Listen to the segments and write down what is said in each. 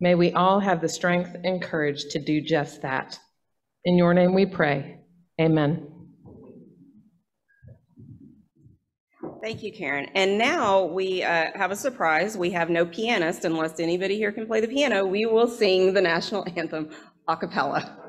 May we all have the strength and courage to do just that. In your name we pray. Amen. Thank you, Karen. And now we uh, have a surprise. We have no pianist unless anybody here can play the piano. We will sing the national anthem a cappella.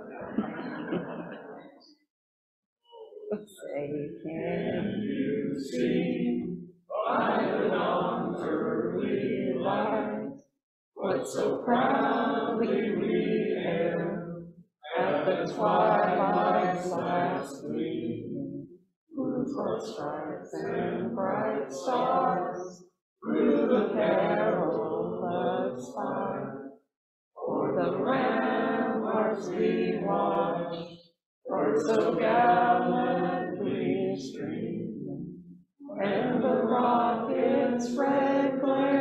So proudly we hailed at the twilight's last gleaming, whose broad stripes and bright stars through the perilous fight for the ramparts we watched were so gallantly streaming, and the rocket's red glare,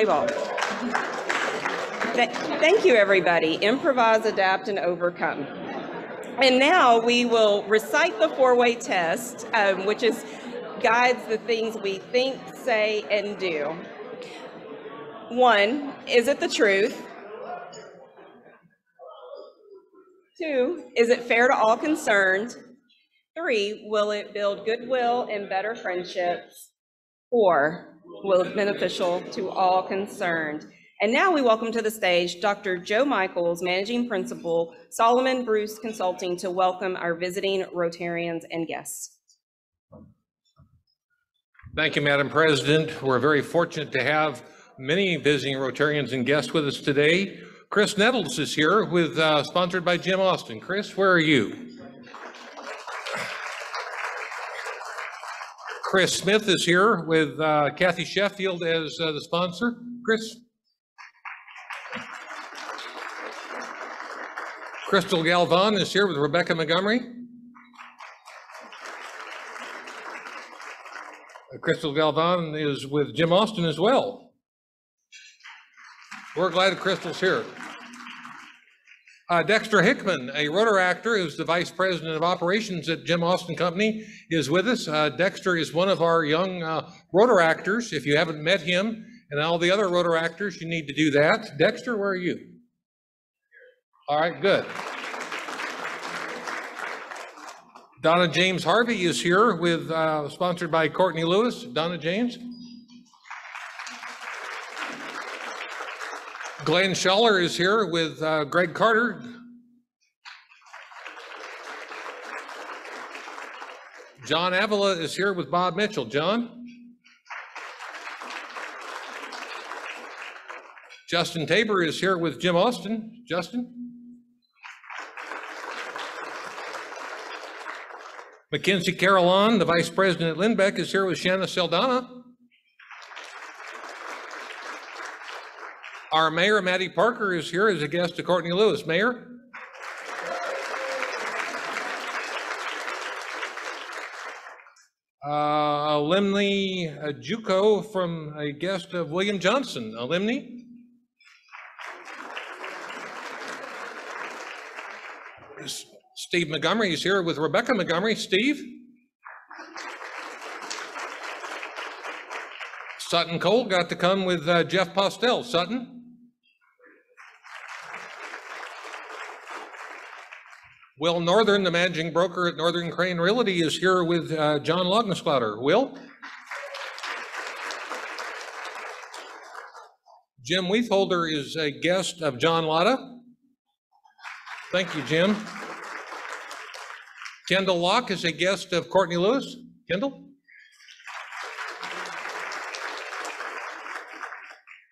Play ball. Th- Thank you, everybody. Improvise, adapt, and overcome. And now we will recite the four-way test, um, which is guides the things we think, say, and do. One, is it the truth? Two, is it fair to all concerned? Three, will it build goodwill and better friendships? Four, will be beneficial to all concerned? And now we welcome to the stage Dr. Joe Michaels, Managing Principal, Solomon Bruce Consulting, to welcome our visiting Rotarians and guests. Thank you, Madam President. We're very fortunate to have many visiting Rotarians and guests with us today. Chris Nettles is here with, uh, sponsored by Jim Austin. Chris, where are you? Chris Smith is here with uh, Kathy Sheffield as uh, the sponsor. Chris? Crystal Galvan is here with Rebecca Montgomery. Uh, Crystal Galvan is with Jim Austin as well. We're glad Crystal's here. Uh, Dexter Hickman, a Rotaractor who's the Vice President of Operations at Jim Austin Company, is with us. Uh, Dexter is one of our young uh, Rotaractors. If you haven't met him and all the other Rotaractors, you need to do that. Dexter, where are you? All right, good. Donna James Harvey is here with, uh, sponsored by Courtney Lewis. Donna James? Glenn Schuller is here with uh, Greg Carter. John Avila is here with Bob Mitchell. John? Justin Tabor is here with Jim Austin. Justin? Mackenzie Carolon, the Vice President at Linbeck, is here with Shanna Saldana. Our Mayor, Mattie Parker, is here as a guest to Courtney Lewis. Mayor? Uh, Alimni Juco from a guest of William Johnson. Alimni? S- Steve Montgomery is here with Rebecca Montgomery. Steve? Sutton Cole got to come with uh, Jeff Postel. Sutton? Will Northern, the managing broker at Northern Crane Realty, is here with uh, John Lognasclatter. Will? Jim Weitholder is a guest of John Latta. Thank you, Jim. Kendall Locke is a guest of Courtney Lewis. Kendall?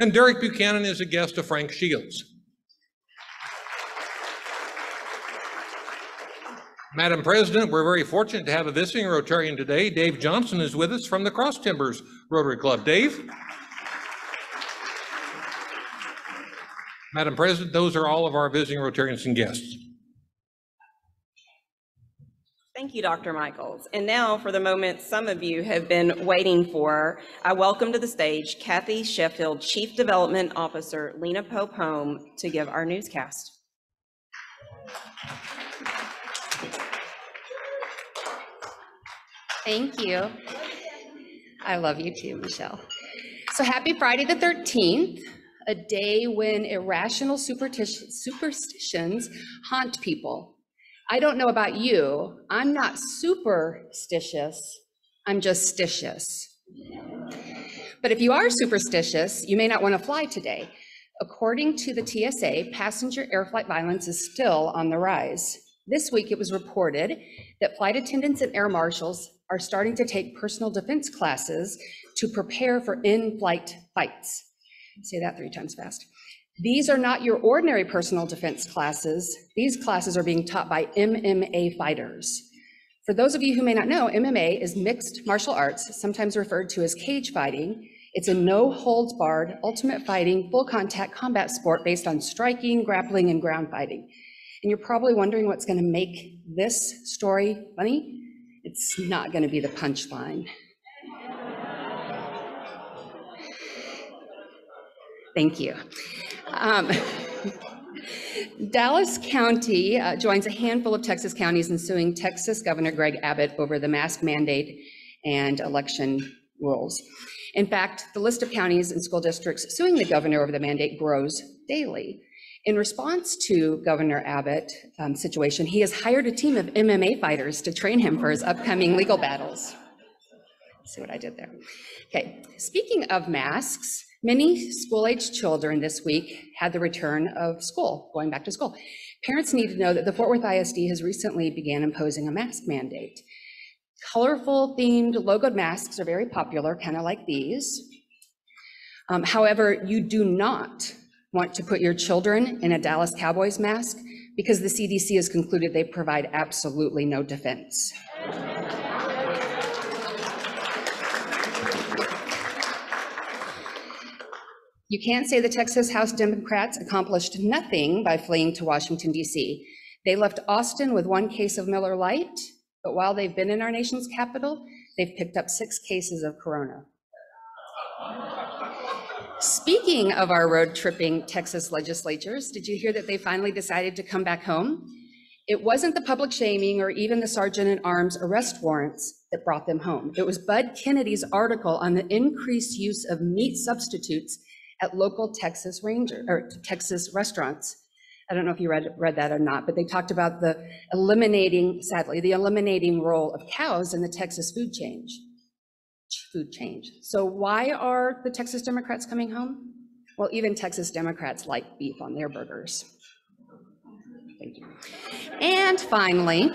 And Derek Buchanan is a guest of Frank Shields. Madam President, we're very fortunate to have a visiting Rotarian today. Dave Johnson is with us from the Cross Timbers Rotary Club. Dave? Madam President, those are all of our visiting Rotarians and guests. Thank you, Dr. Michaels. And now for the moment some of you have been waiting for, I welcome to the stage Kathy Sheffield, Chief Development Officer, Lena Pope Home, to give our newscast. Thank you. I love you too, Michelle. So happy Friday the 13th, a day when irrational superstitions haunt people. I don't know about you, I'm not superstitious, I'm just stitious. But if you are superstitious, you may not want to fly today. According to the TSA, passenger air flight violence is still on the rise. This week, it was reported that flight attendants and air marshals are starting to take personal defense classes to prepare for in-flight fights. Say that three times fast. These are not your ordinary personal defense classes. These classes are being taught by MMA fighters. For those of you who may not know, MMA is mixed martial arts, sometimes referred to as cage fighting. It's a no holds barred, ultimate fighting, full contact combat sport based on striking, grappling, and ground fighting. And you're probably wondering what's going to make this story funny. It's not going to be the punchline. Thank you. Um, Dallas County uh, joins a handful of Texas counties in suing Texas Governor Greg Abbott over the mask mandate and election rules. In fact, the list of counties and school districts suing the governor over the mandate grows daily. In response to Governor Abbott's um, situation, he has hired a team of MMA fighters to train him for his upcoming legal battles. See what I did there? Okay, speaking of masks, many school-aged children this week had the return of school, going back to school. Parents need to know that the Fort Worth ISD has recently began imposing a mask mandate. Colorful themed logoed masks are very popular, kind of like these. Um, However, you do not want to put your children in a Dallas Cowboys mask because the CDC has concluded they provide absolutely no defense. You can't say the Texas House Democrats accomplished nothing by fleeing to Washington, D.C. They left Austin with one case of Miller Lite, but while they've been in our nation's capital, they've picked up six cases of corona. Speaking of our road tripping Texas legislatures, did you hear that they finally decided to come back home? It wasn't the public shaming or even the sergeant at arms arrest warrants that brought them home. It was Bud Kennedy's article on the increased use of meat substitutes at local Texas Ranger, or Texas restaurants. I don't know if you read, read that or not, but they talked about the eliminating, sadly, the eliminating role of cows in the Texas food change, food change. So why are the Texas Democrats coming home? Well, even Texas Democrats like beef on their burgers. Thank you. And finally,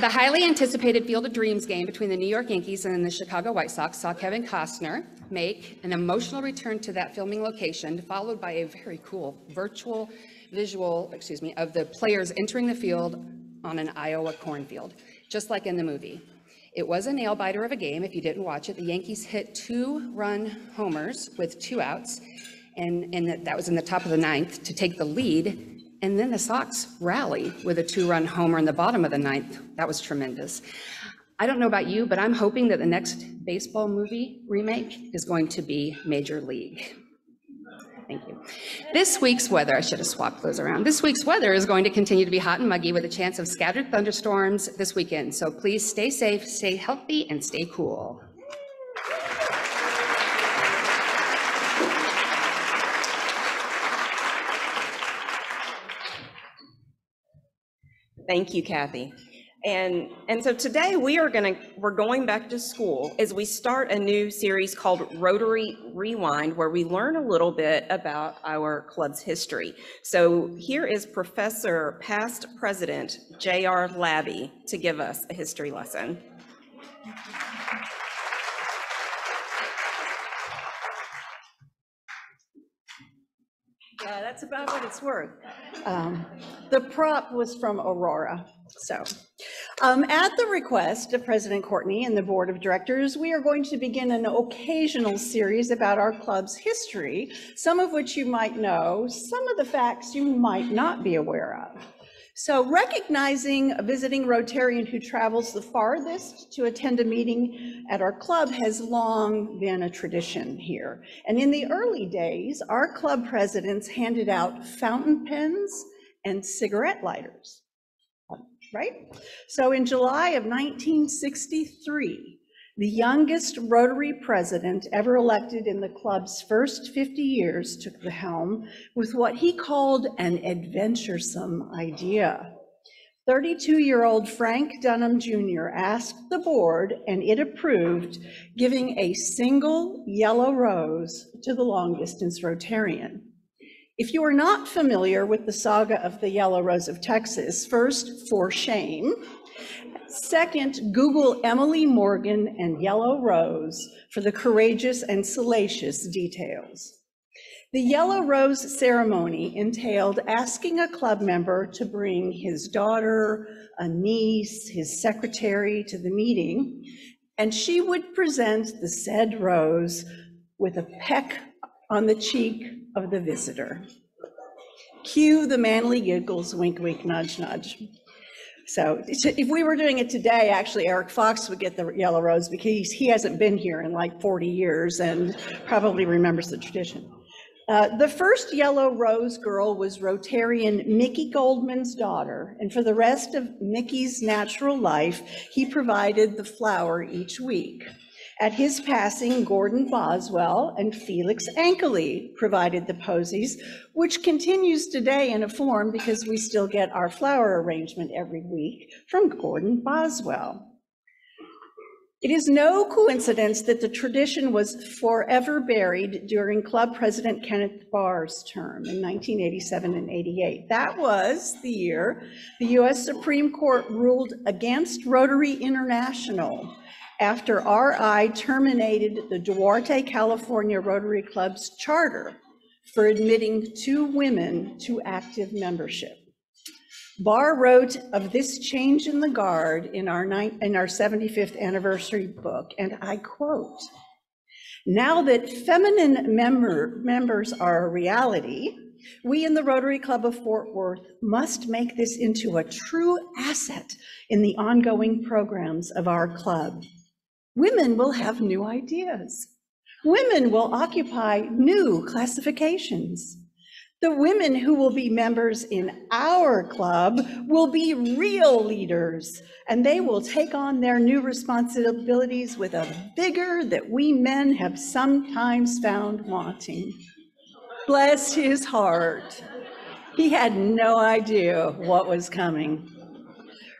the highly anticipated Field of Dreams game between the New York Yankees and the Chicago White Sox saw Kevin Costner make an emotional return to that filming location, followed by a very cool virtual visual, excuse me, of the players entering the field on an Iowa cornfield, just like in the movie. It was a nail biter of a game. If you didn't watch it, the Yankees hit two run homers with two outs, and, and that was in the top of the ninth to take the lead. And then the Sox rally with a two-run homer in the bottom of the ninth. That was tremendous. I don't know about you, but I'm hoping that the next baseball movie remake is going to be Major League. Thank you. This week's weather, I should have swapped those around. This week's weather is going to continue to be hot and muggy with a chance of scattered thunderstorms this weekend. So please stay safe, stay healthy, and stay cool. Thank you, Kathy. And, and so today we are going to, we're going back to school as we start a new series called Rotary Rewind, where we learn a little bit about our club's history. So here is Professor Past President J.R. Labby to give us a history lesson. Yeah, that's about what it's worth. Um, The prop was from Aurora, so. Um, At the request of President Courtney and the Board of Directors, we are going to begin an occasional series about our club's history, some of which you might know, some of the facts you might not be aware of. So recognizing a visiting Rotarian who travels the farthest to attend a meeting at our club has long been a tradition here. And in the early days, our club presidents handed out fountain pens and cigarette lighters, right? So in July of 1963, the youngest Rotary president ever elected in the club's first 50 years took the helm with what he called an adventuresome idea. 32-year-old Frank Dunham Jr. asked the board, and it approved, giving a single yellow rose to the long-distance Rotarian. If you are not familiar with the saga of the Yellow Rose of Texas, first, for shame, Second, Google Emily Morgan and Yellow Rose for the courageous and salacious details. The Yellow Rose ceremony entailed asking a club member to bring his daughter, a niece, his secretary to the meeting, and she would present the said rose with a peck on the cheek of the visitor. Cue the manly giggles, wink, wink, nudge, nudge. So if we were doing it today, actually Eric Fox would get the yellow rose because he hasn't been here in like 40 years and probably remembers the tradition. Uh, The first yellow rose girl was Rotarian Mickey Goldman's daughter, and for the rest of Mickey's natural life, he provided the flower each week. At his passing, Gordon Boswell and Felix Ankely provided the posies, which continues today in a form because we still get our flower arrangement every week from Gordon Boswell. It is no coincidence that the tradition was forever buried during Club President Kenneth Barr's term in 1987 and 88. That was the year the US Supreme Court ruled against Rotary International after RI terminated the Duarte, California Rotary Club's charter for admitting two women to active membership. Barr wrote of this change in the guard in our, in our 75th anniversary book, and I quote, "Now that feminine member, members are a reality, we in the Rotary Club of Fort Worth must make this into a true asset in the ongoing programs of our club. Women will have new ideas. Women will occupy new classifications. The women who will be members in our club will be real leaders, and they will take on their new responsibilities with a vigor that we men have sometimes found wanting. Bless his heart. He had no idea what was coming.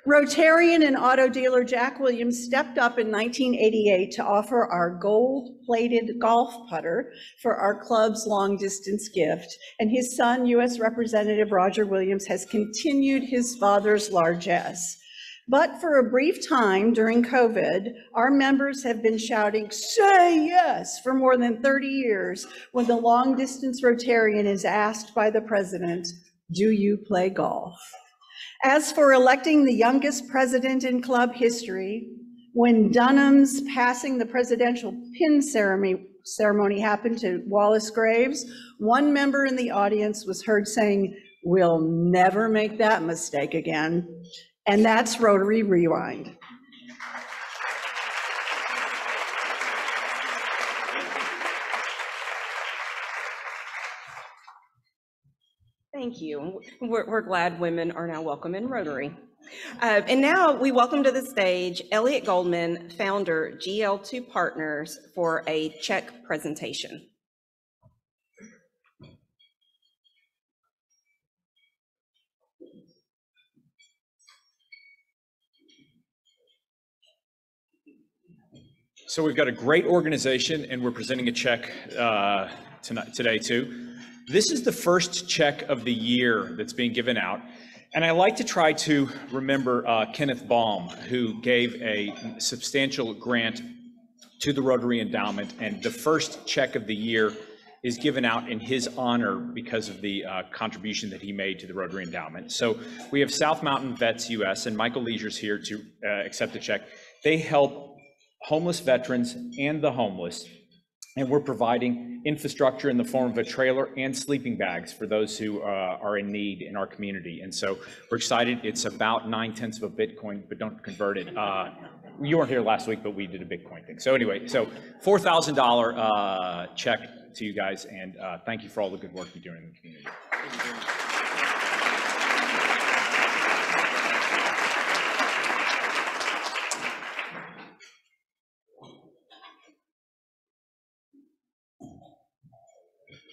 Rotarian and auto dealer Jack Williams stepped up in 1988 to offer our gold-plated golf putter for our club's long-distance gift, and his son, U.S. Representative Roger Williams, has continued his father's largesse. But for a brief time during COVID, our members have been shouting, "Say yes!" for more than 30 years when the long-distance Rotarian is asked by the president, "Do you play golf?" As for electing the youngest president in club history, when Dunham's passing the presidential pin ceremony, ceremony happened to Wallace Graves, one member in the audience was heard saying, "We'll never make that mistake again." And that's Rotary Rewind. Thank you. We're, we're glad women are now welcome in Rotary. Uh, And now we welcome to the stage Elliot Goldman, founder, GL2 Partners, for a check presentation. So we've got a great organization, and we're presenting a check uh, tonight, today too. This is the first check of the year that's being given out, and I like to try to remember uh, Kenneth Baum, who gave a substantial grant to the Rotary Endowment, and the first check of the year is given out in his honor because of the uh, contribution that he made to the Rotary Endowment. So we have South Mountain Vets US, and Michael Leisure's here to uh, accept the check. They help homeless veterans and the homeless, and we're providing infrastructure in the form of a trailer and sleeping bags for those who uh, are in need in our community. And so we're excited. It's about nine tenths of a Bitcoin, but don't convert it. Uh, You weren't here last week, but we did a Bitcoin thing. So anyway, so $4,000 uh, check to you guys, and uh, thank you for all the good work you're doing in the community.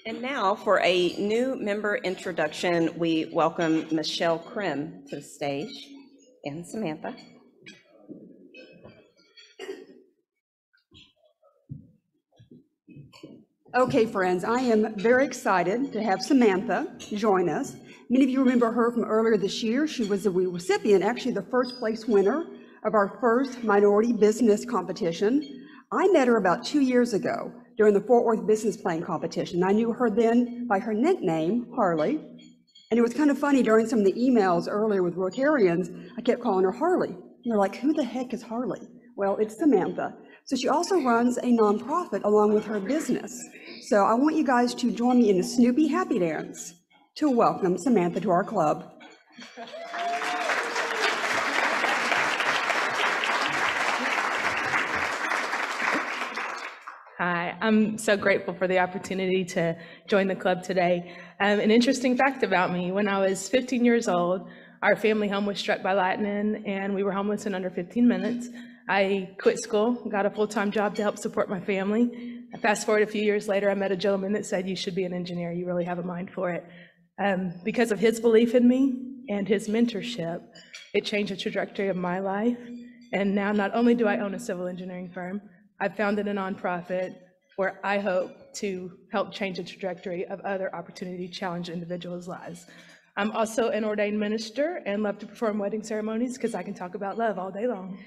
And now for a new member introduction, we welcome Michelle Krim to the stage and Samantha. Okay, friends, I am very excited to have Samantha join us. Many of you remember her from earlier this year. She was the recipient, actually the first place winner of our first minority business competition. I met her about two years ago during the Fort Worth Business Plan Competition. I knew her then by her nickname, Harley. And it was kind of funny during some of the emails earlier with Rotarians, I kept calling her Harley. And they're like, who the heck is Harley? Well, it's Samantha. So she also runs a nonprofit along with her business. So I want you guys to join me in the Snoopy Happy Dance to welcome Samantha to our club. Hi, I'm so grateful for the opportunity to join the club today. Um, an interesting fact about me, when I was 15 years old, our family home was struck by lightning and we were homeless in under 15 minutes. I quit school, got a full-time job to help support my family. Fast forward a few years later, I met a gentleman that said, you should be an engineer, you really have a mind for it. Um, because of his belief in me and his mentorship, it changed the trajectory of my life. And now not only do I own a civil engineering firm, I've founded a nonprofit where I hope to help change the trajectory of other opportunity challenged individuals' lives. I'm also an ordained minister and love to perform wedding ceremonies because I can talk about love all day long.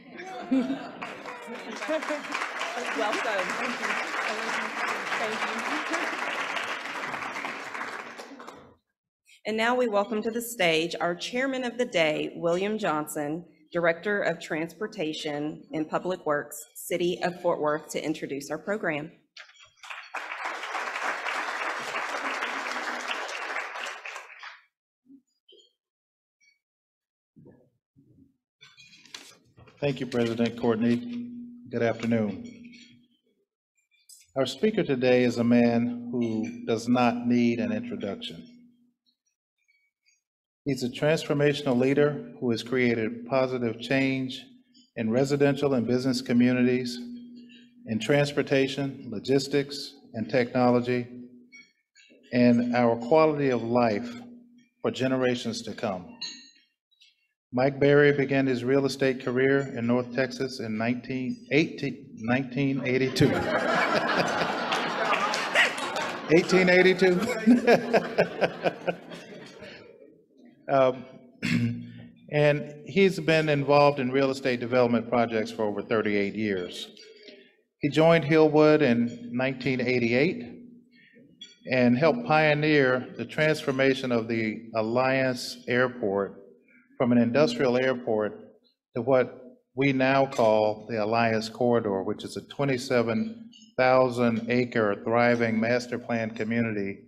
Welcome. And now we welcome to the stage our chairman of the day, William Johnson, Director of Transportation and Public Works, City of Fort Worth, to introduce our program. Thank you, President Courtney. Good afternoon. Our speaker today is a man who does not need an introduction. He's a transformational leader who has created positive change in residential and business communities, in transportation, logistics, and technology, and our quality of life for generations to come. Mike Berry began his real estate career in North Texas in 19, 18 1982. 1882? Um, And he's been involved in real estate development projects for over 38 years. He joined Hillwood in 1988 and helped pioneer the transformation of the Alliance Airport from an industrial airport to what we now call the Alliance Corridor, which is a 27,000 acre thriving master plan community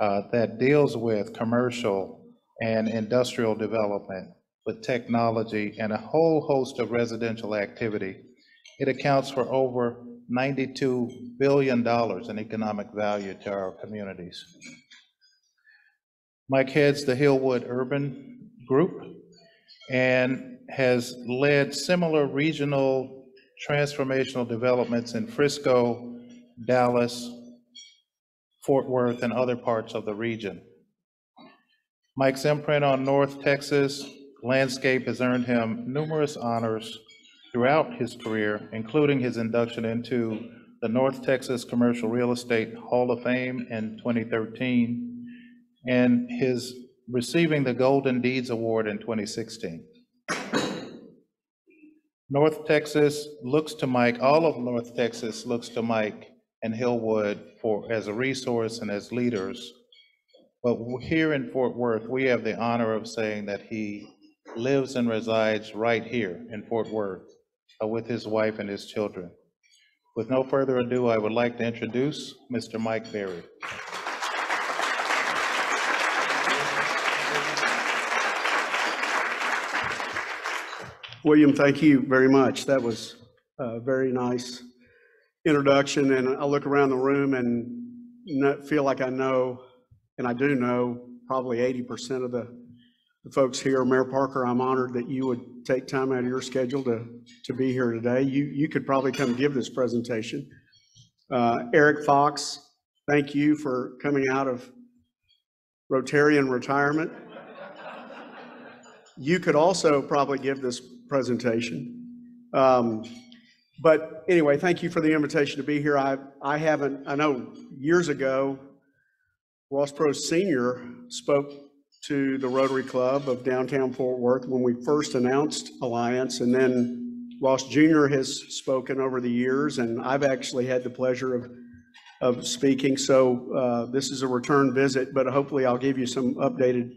uh, that deals with commercial and industrial development with technology and a whole host of residential activity. It accounts for over $92 billion in economic value to our communities. Mike heads the Hillwood Urban Group and has led similar regional transformational developments in Frisco, Dallas, Fort Worth, and other parts of the region. Mike's imprint on North Texas landscape has earned him numerous honors throughout his career, including his induction into the North Texas Commercial Real Estate Hall of Fame in 2013, and his receiving the Golden Deeds Award in 2016. North Texas looks to Mike, all of North Texas looks to Mike and Hillwood for, as a resource and as leaders. But here in Fort Worth, we have the honor of saying that he lives and resides right here in Fort Worth uh, with his wife and his children. With no further ado, I would like to introduce Mr. Mike Berry. William, thank you very much. That was a very nice introduction, and I look around the room and feel like I know, and I do know, probably 80% of the the folks here. Mayor Parker, I'm honored that you would take time out of your schedule to, to be here today. You, you could probably come give this presentation. Uh, Eric Fox, thank you for coming out of Rotarian retirement. You could also probably give this presentation. Um, But anyway, thank you for the invitation to be here. I, I haven't, I know years ago, Ross Perot Senior spoke to the Rotary Club of downtown Fort Worth when we first announced Alliance, and then Ross Jr. has spoken over the years, and I've actually had the pleasure of, of speaking. So uh, this is a return visit, but hopefully I'll give you some updated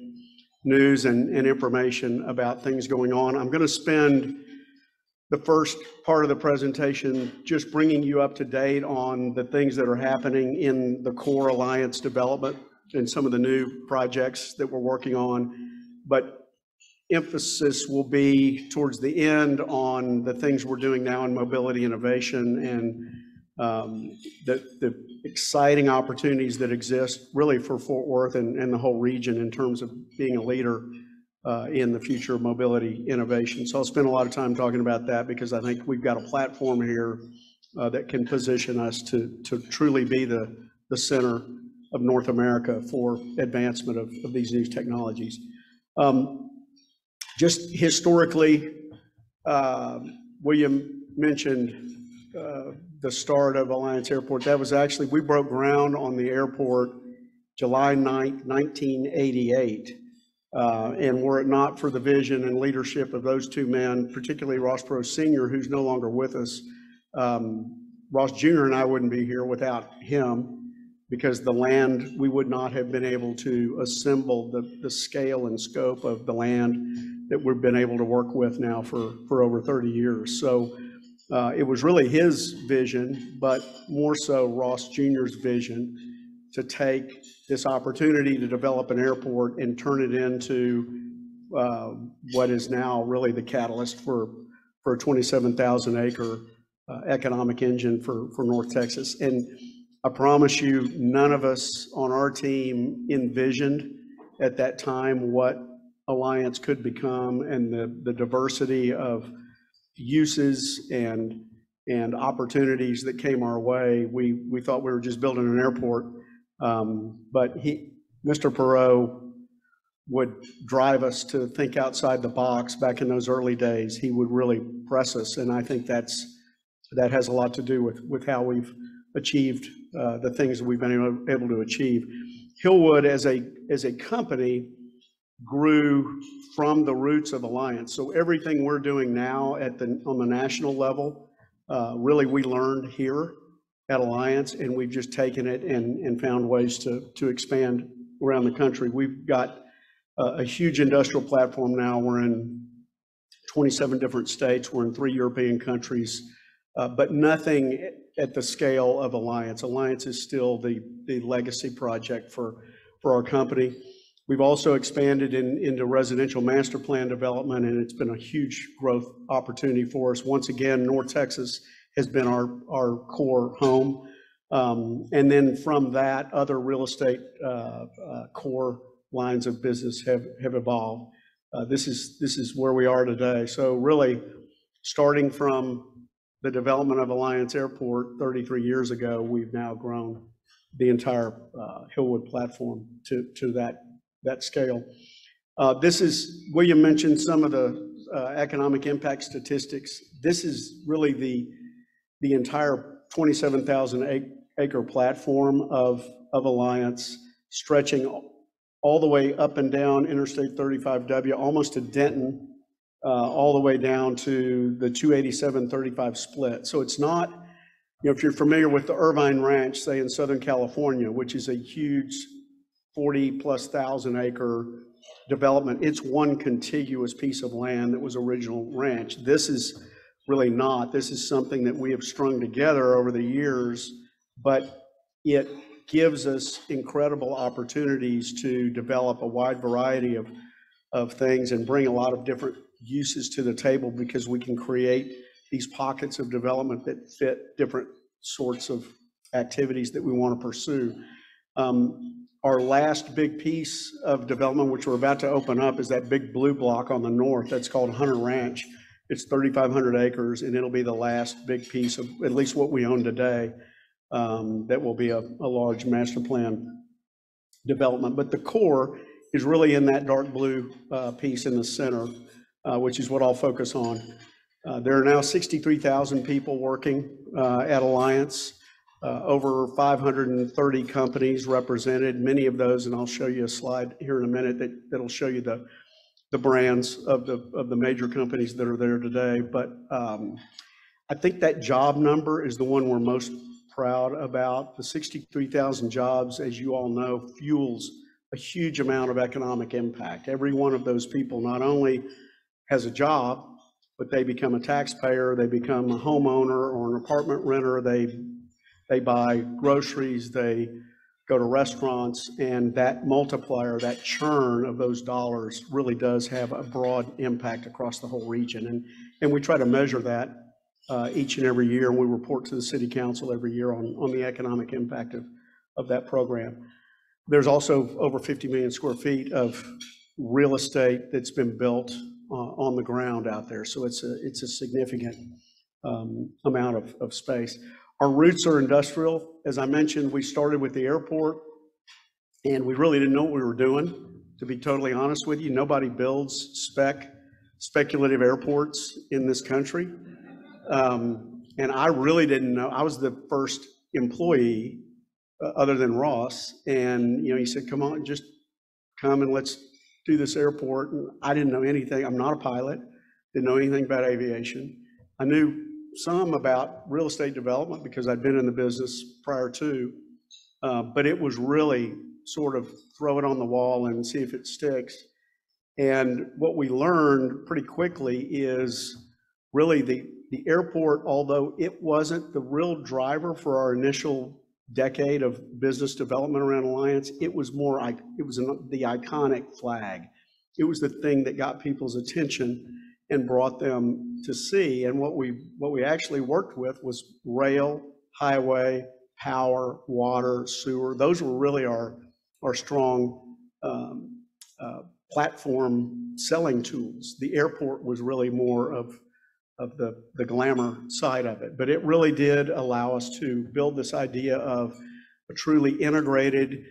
news and, and information about things going on. I'm going to spend the first part of the presentation just bringing you up to date on the things that are happening in the core alliance development and some of the new projects that we're working on. But emphasis will be towards the end on the things we're doing now in mobility innovation and um, the, the exciting opportunities that exist really for Fort Worth and, and the whole region in terms of being a leader uh, in the future of mobility innovation. So I'll spend a lot of time talking about that because I think we've got a platform here uh, that can position us to, to truly be the, the center of North America for advancement of, of these new technologies. Um, Just historically, uh, William mentioned uh, the start of Alliance Airport. That was actually, we broke ground on the airport July 9th, 1988. Uh, And were it not for the vision and leadership of those two men, particularly Ross Perot Senior, who's no longer with us, um, Ross Junior and I wouldn't be here without him because the land, we would not have been able to assemble the, the scale and scope of the land that we've been able to work with now for, for over 30 years. So uh, it was really his vision, but more so Ross Jr.'s vision to take this opportunity to develop an airport and turn it into uh, what is now really the catalyst for, for a 27,000 acre uh, economic engine for, for North Texas. And I promise you, none of us on our team envisioned at that time what Alliance could become and the, the diversity of uses and, and opportunities that came our way. We, we thought we were just building an airport. Um, But he, Mr. Perot would drive us to think outside the box back in those early days. He would really press us, and I think that's, that has a lot to do with, with how we've achieved uh, the things that we've been able- to achieve. Hillwood as a, as a company grew from the roots of Alliance. So everything we're doing now at the, on the national level, uh, really we learned here at Alliance, and we've just taken it and, and found ways to, to expand around the country. We've got a, a huge industrial platform now. We're in 27 different states. We're in three European countries, uh, but nothing at the scale of Alliance. Alliance is still the, the legacy project for, for our company. We've also expanded in, into residential master plan development, and it's been a huge growth opportunity for us. Once again, North Texas has been our, our core home. Um, And then from that, other real estate uh, uh, core lines of business have, have evolved. Uh, This is, this is where we are today. So really, starting from the development of Alliance Airport 33 years ago, we've now grown the entire uh, Hillwood platform to, to that, that scale. Uh, This is, William mentioned some of the uh, economic impact statistics. This is really the, the entire 27,000 acre platform of, of Alliance, stretching all the way up and down Interstate 35W, almost to Denton, uh, all the way down to the 287-35 split. So it's not you know, if you're familiar with the Irvine Ranch, say in Southern California, which is a huge 40-plus thousand acre development, it's one contiguous piece of land that was original ranch. This is really not. This is something that we have strung together over the years, but it gives us incredible opportunities to develop a wide variety of, of things and bring a lot of different uses to the table because we can create these pockets of development that fit different sorts of activities that we want to pursue. Um, Our last big piece of development, which we're about to open up, is that big blue block on the north. That's called Hunter Ranch. It's 3,500 acres, and it'll be the last big piece of, at least what we own today, um, that will be a, a large master plan development. But the core is really in that dark blue uh, piece in the center, uh, which is what I'll focus on. Uh, There are now 63,000 people working uh, at Alliance, uh, over 530 companies represented, many of those, and I'll show you a slide here in a minute that, that'll show you the, the brands of the, of the major companies that are there today. But um, I think that job number is the one we're most proud about. The 63,000 jobs, as you all know, fuels a huge amount of economic impact. Every one of those people not only has a job, but they become a taxpayer, they become a homeowner or an apartment renter, they, they buy groceries, they go to restaurants, and that multiplier, that churn of those dollars really does have a broad impact across the whole region. And, and we try to measure that uh, each and every year, and we report to the city council every year on, on the economic impact of, of that program. There's also over 50 million square feet of real estate that's been built uh, on the ground out there. So it's a, it's a significant um, amount of, of space. Our roots are industrial. As I mentioned, we started with the airport, and we really didn't know what we were doing, to be totally honest with you. Nobody builds spec, speculative airports in this country. Um, And I really didn't know, I was the first employee, uh, other than Ross, and, you know, he said, come on, just come and let's do this airport. And I didn't know anything, I'm not a pilot, didn't know anything about aviation. I knew some about real estate development because I'd been in the business prior to, uh, but it was really sort of throw it on the wall and see if it sticks. And what we learned pretty quickly is really the, the airport, although it wasn't the real driver for our initial decade of business development around Alliance, it was more, it was the iconic flag. It was the thing that got people's attention and brought them to see. And what we, what we actually worked with was rail, highway, power, water, sewer. Those were really our, our strong um, uh, platform selling tools. The airport was really more of, of the, the glamour side of it. But it really did allow us to build this idea of a truly integrated,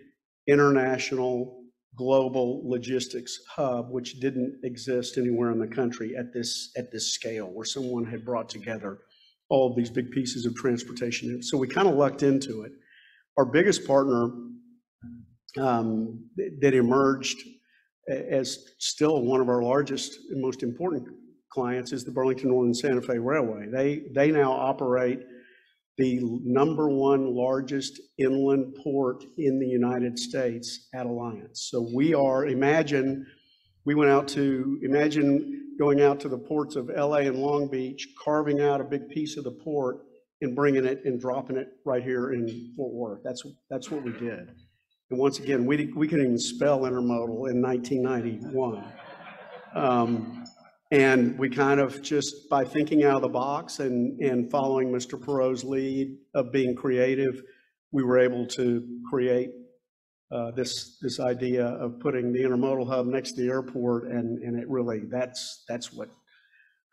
international, global logistics hub, which didn't exist anywhere in the country at this, at this scale, where someone had brought together all of these big pieces of transportation. So we kind of lucked into it. Our biggest partner um, that emerged as still one of our largest and most important clients is the Burlington Northern Santa Fe Railway. They, they now operate the number one largest inland port in the United States at Alliance. So we are, imagine, we went out to, imagine going out to the ports of LA and Long Beach, carving out a big piece of the port and bringing it and dropping it right here in Fort Worth. That's, that's what we did. And once again, we, we couldn't even spell intermodal in 1991. Um, And we kind of just, by thinking out of the box and, and following Mr. Perot's lead of being creative, we were able to create uh, this, this idea of putting the intermodal hub next to the airport, and, and it really, that's, that's what,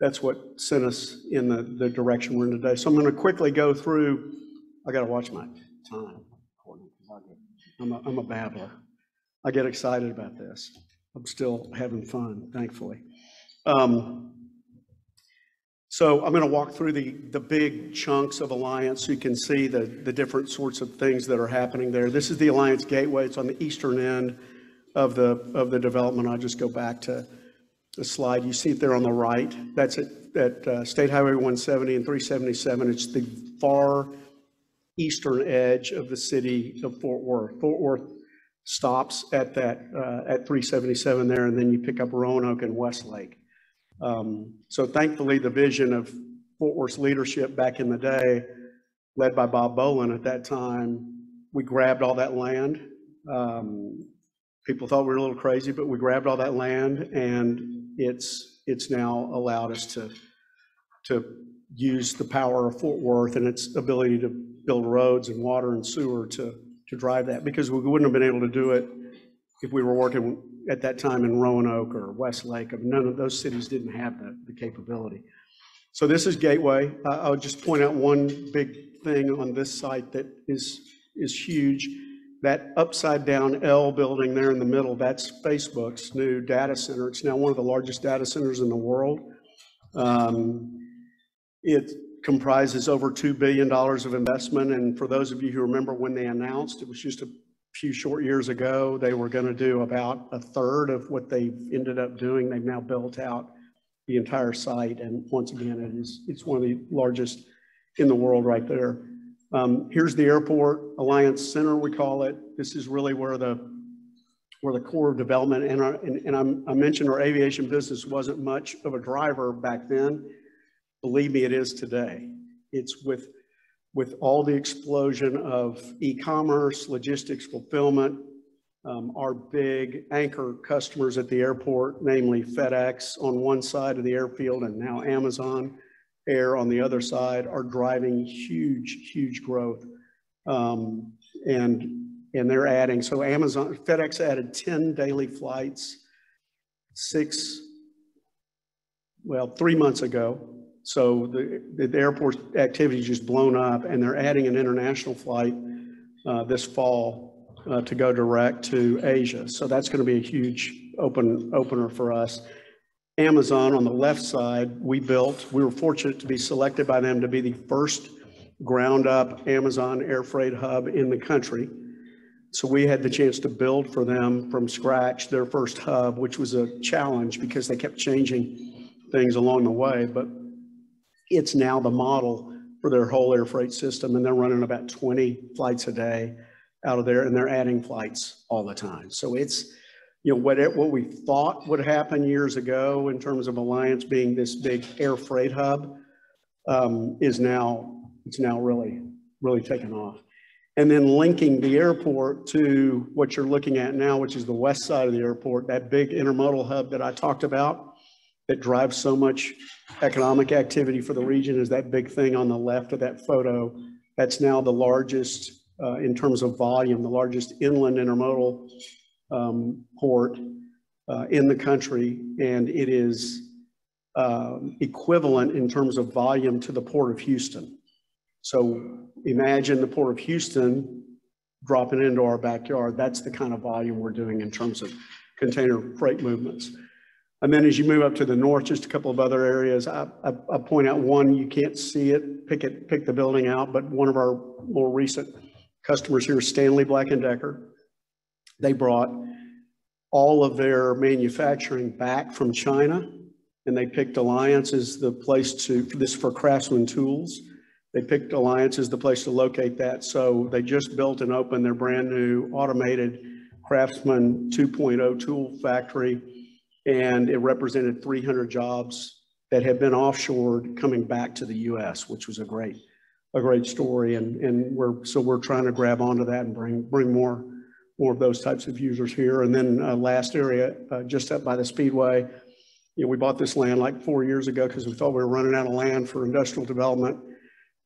that's what sent us in the, the direction we're in today. So I'm going to quickly go through, I got to watch my time. I'm a, I'm a babbler. I get excited about this. I'm still having fun, thankfully. Um, So I'm going to walk through the, the big chunks of Alliance so you can see the, the different sorts of things that are happening there. This is the Alliance Gateway. It's on the eastern end of the, of the development. I'll just go back to the slide. You see it there on the right. That's at, at uh, State Highway 170 and 377. It's the far eastern edge of the city of Fort Worth. Fort Worth stops at that, uh, at 377 there, and then you pick up Roanoke and Westlake. Um, So thankfully, the vision of Fort Worth's leadership back in the day, led by Bob Bolen at that time, we grabbed all that land. Um, People thought we were a little crazy, but we grabbed all that land, and it's, it's now allowed us to, to use the power of Fort Worth and its ability to build roads and water and sewer to, to drive that, because we wouldn't have been able to do it if we were working at that time in Roanoke or Westlake. I mean, None of those cities didn't have the, the capability. So this is Gateway. I- I'll just point out one big thing on this site that is, is huge. That upside-down L building there in the middle, that's Facebook's new data center. It's now one of the largest data centers in the world. Um, It comprises over $2 billion of investment, and for those of you who remember when they announced, it was just a few short years ago, they were going to do about a third of what they've ended up doing. They've now built out the entire site, and once again, it is, it's one of the largest in the world right there. Um, Here's the airport, Alliance Center, we call it. This is really where the, where the core of development, and, our- and and I mentioned our aviation business wasn't much of a driver back then. Believe me, it is today. It's with, with all the explosion of e-commerce, logistics, fulfillment, um, our big anchor customers at the airport, namely FedEx on one side of the airfield and now Amazon Air on the other side, are driving huge, huge growth. Um, and, and they're adding, so Amazon, FedEx added 10 daily flights, six, well, three months ago. So the, the airport activity just blown up and they're adding an international flight uh, this fall uh, to go direct to Asia. So that's going to be a huge open, opener for us. Amazon on the left side, we built, we were fortunate to be selected by them to be the first ground-up Amazon air freight hub in the country. So we had the chance to build for them from scratch their first hub, which was a challenge because they kept changing things along the way. But it's now the model for their whole air freight system, and they're running about 20 flights a day out of there, and they're adding flights all the time. So it's, you know, what, it- what we thought would happen years ago in terms of Alliance being this big air freight hub um, is now, it's now really, really taken off. And then linking the airport to what you're looking at now, which is the west side of the airport, that big intermodal hub that I talked about that drives so much economic activity for the region is that big thing on the left of that photo. That's now the largest, uh, in terms of volume, the largest inland intermodal um, port uh, in the country. And it is um, equivalent in terms of volume to the Port of Houston. So imagine the Port of Houston dropping into our backyard. That's the kind of volume we're doing in terms of container freight movements. And then as you move up to the north, just a couple of other areas, I, I, I point out one, you can't see it, pick it, pick the building out, but one of our more recent customers here, Stanley Black and Decker. They brought all of their manufacturing back from China and they picked Alliance as the place to, this for Craftsman Tools. They picked Alliance as the place to locate that. So they just built and opened their brand new automated Craftsman 2.0 tool factory. And it represented 300 jobs that had been offshored coming back to the US, which was a great, a great story. And, and we're, so we're trying to grab onto that and bring, bring more, more of those types of users here. And then uh, last area, uh, just up by the Speedway, you know, we bought this land like four years ago because we thought we were running out of land for industrial development.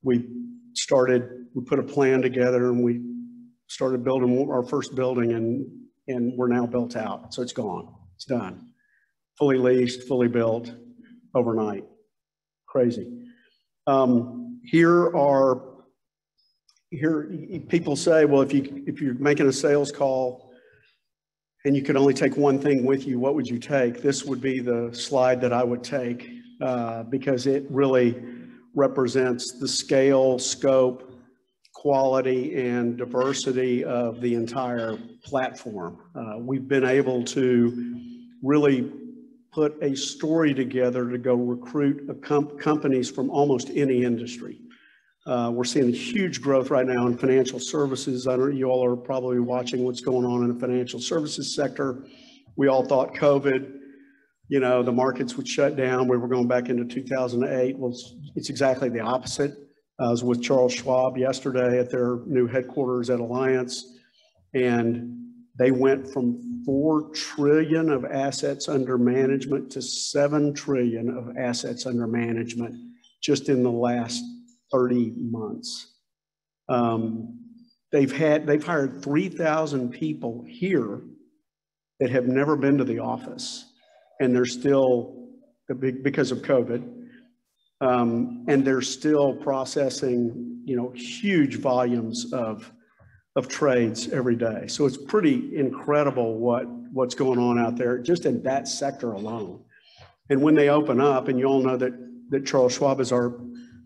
We started, we put a plan together and we started building our first building and, and we're now built out. So it's gone, it's done. Fully leased, fully built overnight. Crazy. Um, here are, here, people say, well, if you, if you're making a sales call, and you could only take one thing with you, what would you take? This would be the slide that I would take uh, because it really represents the scale, scope, quality, and diversity of the entire platform. Uh, We've been able to really put a story together to go recruit com- companies from almost any industry. Uh, We're seeing huge growth right now in financial services. I don't, you all are probably watching what's going on in the financial services sector. We all thought COVID, you know, the markets would shut down. We were going back into 2008. Well, it's- it's exactly the opposite. I was with Charles Schwab yesterday at their new headquarters at Alliance. And they went from 4 trillion of assets under management to 7 trillion of assets under management just in the last 30 months. Um, They've had, they've hired 3,000 people here that have never been to the office. And they're still, because of COVID, um, and they're still processing, you know, huge volumes of, of trades every day. So it's pretty incredible what, what's going on out there, just in that sector alone. And when they open up, and you all know that, that Charles Schwab is our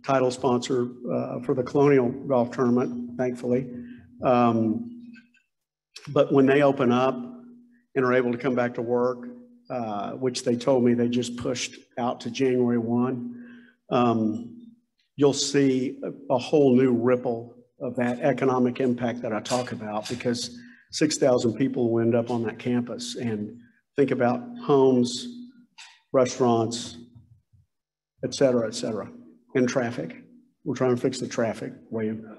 title sponsor uh, for the Colonial Golf Tournament, thankfully. Um, But when they open up and are able to come back to work, uh, which they told me they just pushed out to January 1, um, you'll see a, a whole new ripple of that economic impact that I talk about because 6,000 people will end up on that campus. And think about homes, restaurants, et cetera, et cetera, and traffic. We're trying to fix the traffic, William.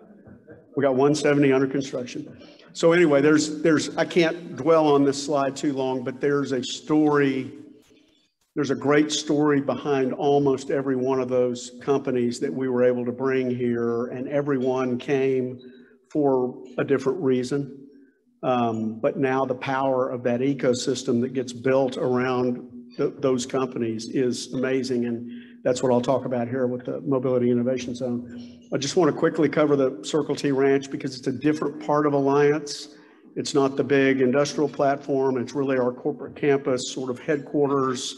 We got 170 under construction. So anyway, there's, there's, I can't dwell on this slide too long, but there's a story, there's a great story behind almost every one of those companies that we were able to bring here, and everyone came for a different reason. Um, But now the power of that ecosystem that gets built around th- those companies is amazing, and that's what I'll talk about here with the Mobility Innovation Zone. I just want to quickly cover the Circle T Ranch because it's a different part of Alliance. It's not the big industrial platform, it's really our corporate campus, sort of headquarters,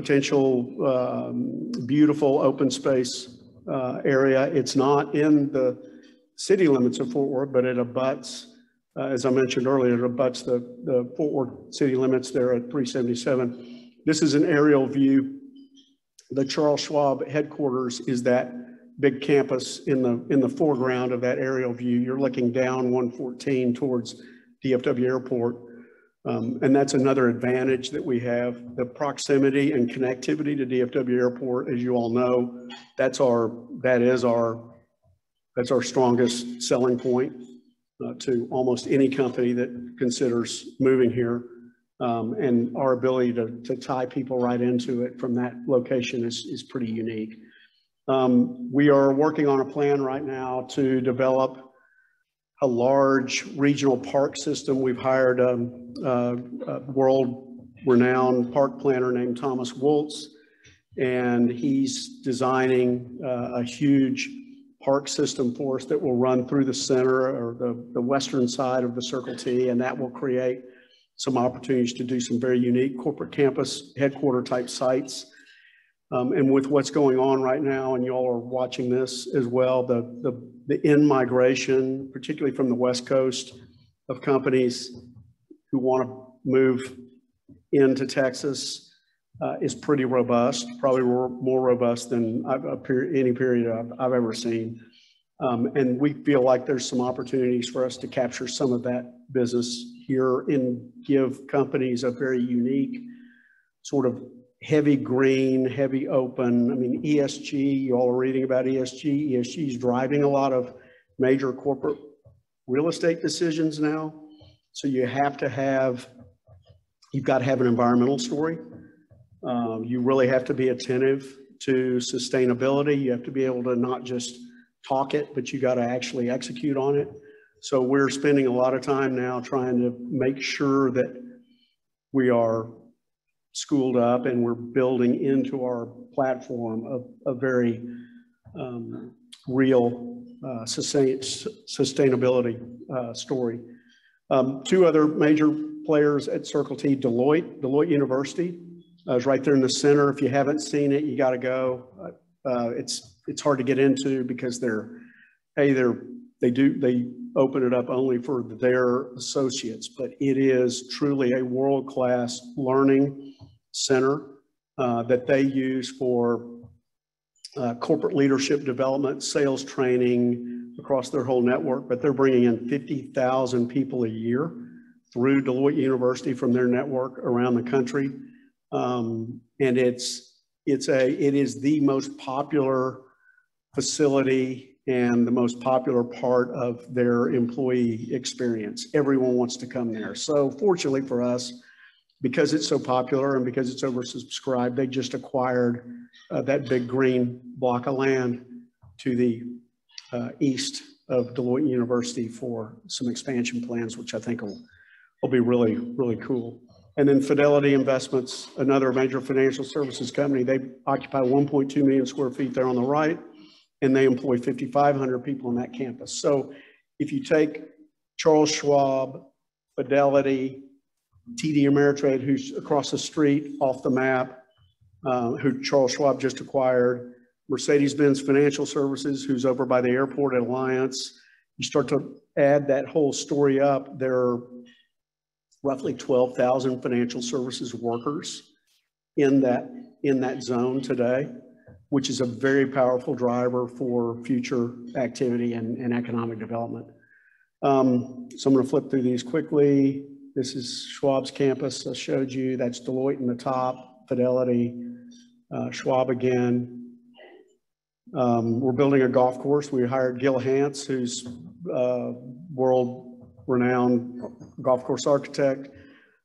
potential um, beautiful open space uh, area. It's not in the city limits of Fort Worth, but it abuts, uh, as I mentioned earlier, it abuts the, the Fort Worth city limits there at 377. This is an aerial view. The Charles Schwab headquarters is that big campus in the, in the foreground of that aerial view. You're looking down 114 towards DFW Airport. Um, And that's another advantage that we have, the proximity and connectivity to DFW Airport, as you all know, that's our, that is our, that's our strongest selling point uh, to almost any company that considers moving here. Um, And our ability to, to tie people right into it from that location is, is pretty unique. Um, We are working on a plan right now to develop a large regional park system. We've hired um, a a world-renowned park planner named Thomas Woltz, and he's designing uh, a huge park system for us that will run through the center or the, the western side of the Circle T, and that will create some opportunities to do some very unique corporate campus headquarter type sites. Um, and with what's going on right now, and you all are watching this as well, the, the, the in-migration, particularly from the West Coast of companies who want to move into Texas uh, is pretty robust, probably more, robust than period, any period I've, I've ever seen. Um, and we feel like there's some opportunities for us to capture some of that business here and give companies a very unique sort of heavy green, heavy open. I mean, ESG, you all are reading about ESG. ESG is driving a lot of major corporate real estate decisions now. So you have to have, you've got to have an environmental story. Um, you really have to be attentive to sustainability. You have to be able to not just talk it, but you got to actually execute on it. So we're spending a lot of time now trying to make sure that we are schooled up and we're building into our platform a, a very um, real uh, sustain, sustainability uh, story. Um, two other major players at Circle T, Deloitte, Deloitte University uh, is right there in the center. If you haven't seen it, you got to go. Uh, it's it's hard to get into because they're, hey, they're they do they open it up only for their associates, but it is truly a world-class learning center uh, that they use for uh, corporate leadership development, sales training across their whole network, but they're bringing in 50,000 people a year through Deloitte University from their network around the country. Um, And it's, it's a, it is the most popular facility and the most popular part of their employee experience. Everyone wants to come there. So fortunately for us, because it's so popular and because it's oversubscribed, they just acquired uh, that big green block of land to the uh, east of Deloitte University for some expansion plans, which I think will, will be really, really cool. And then Fidelity Investments, another major financial services company, they occupy 1.2 million square feet there on the right, and they employ 5,500 people on that campus. So if you take Charles Schwab, Fidelity, TD Ameritrade, who's across the street off the map, uh, who Charles Schwab just acquired, Mercedes-Benz Financial Services, who's over by the airport at Alliance. You start to add that whole story up, there are roughly 12,000 financial services workers in that, in that zone today, which is a very powerful driver for future activity and, and economic development. Um, so I'm going to flip through these quickly. This is Schwab's campus I showed you. That's Deloitte in the top, Fidelity, uh, Schwab again. Um, we're building a golf course. We hired Gil Hanse, who's uh, world-renowned golf course architect.